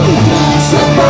Somebody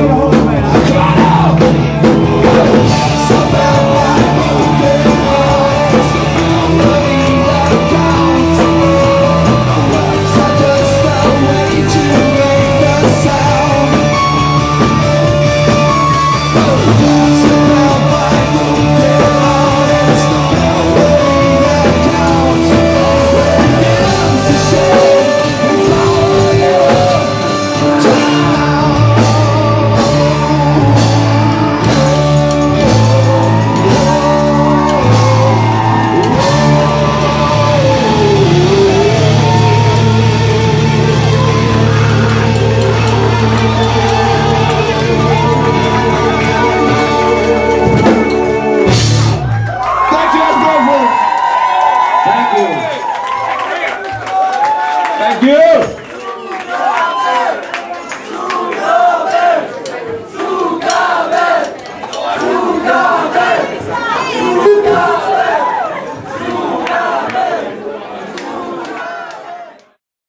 I'm home, man. Come you out!